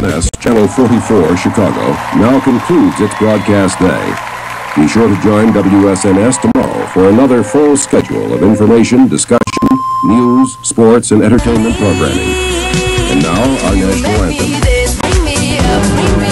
Channel 44, Chicago, now concludes its broadcast day. Be sure to join WSNS tomorrow for another full schedule of information, discussion, news, sports, and entertainment programming. And now, our national anthem.